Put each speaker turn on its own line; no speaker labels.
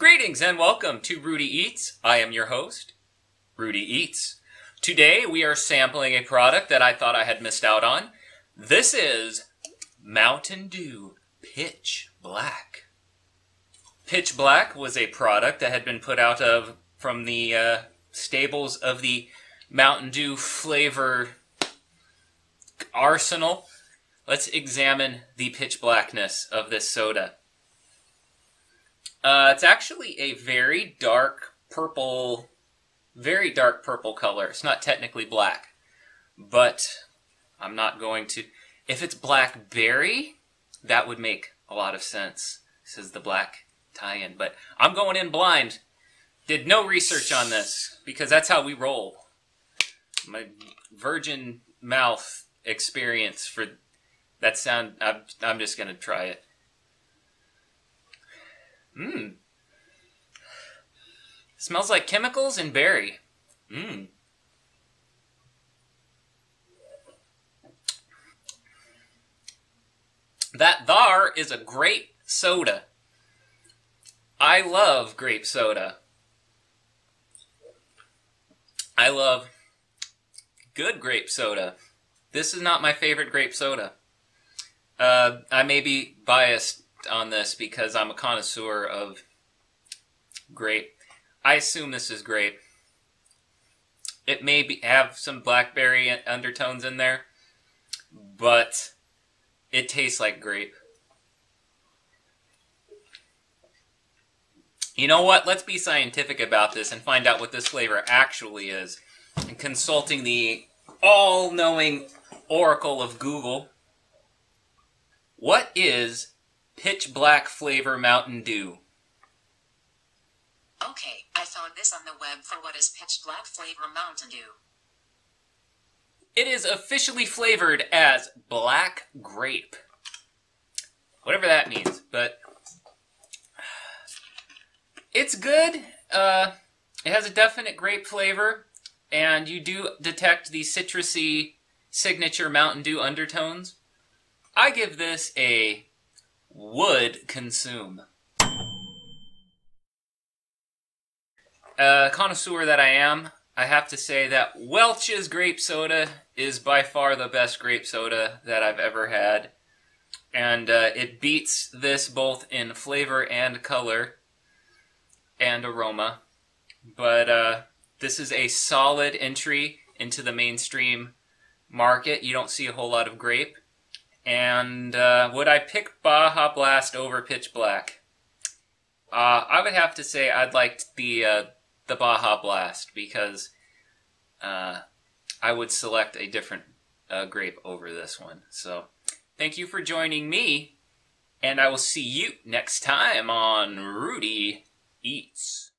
Greetings and welcome to Rudy Eats. I am your host, Rudy Eats. Today we are sampling a product that I thought I had missed out on. This is Mountain Dew Pitch Black. Pitch Black was a product that had been put out of from the uh, stables of the Mountain Dew flavor arsenal. Let's examine the pitch blackness of this soda. Uh, it's actually a very dark purple, very dark purple color. It's not technically black, but I'm not going to. If it's blackberry, that would make a lot of sense. This is the black tie-in, but I'm going in blind. Did no research on this because that's how we roll. My virgin mouth experience for that sound. I'm, I'm just gonna try it. Mmm. Smells like chemicals and berry. Mmm. That thar is a grape soda. I love grape soda. I love good grape soda. This is not my favorite grape soda. Uh, I may be biased on this because I'm a connoisseur of grape. I assume this is grape. It may be, have some blackberry undertones in there, but it tastes like grape. You know what? Let's be scientific about this and find out what this flavor actually is. And consulting the all-knowing oracle of Google, what is pitch black flavor Mountain Dew?
Okay, I found this on the web for what is pitch black flavor Mountain Dew.
It is officially flavored as black grape. Whatever that means, but it's good. Uh, it has a definite grape flavor, and you do detect the citrusy signature Mountain Dew undertones. I give this a would consume. Connoisseur that I am, I have to say that Welch's grape soda is by far the best grape soda that I've ever had. And uh, it beats this both in flavor and color and aroma. But uh, this is a solid entry into the mainstream market. You don't see a whole lot of grape. And uh, would I pick Baja Blast over Pitch Black? Uh, I would have to say I'd like the uh, the Baja Blast because uh, I would select a different uh, grape over this one. So thank you for joining me, and I will see you next time on Rudy Eats.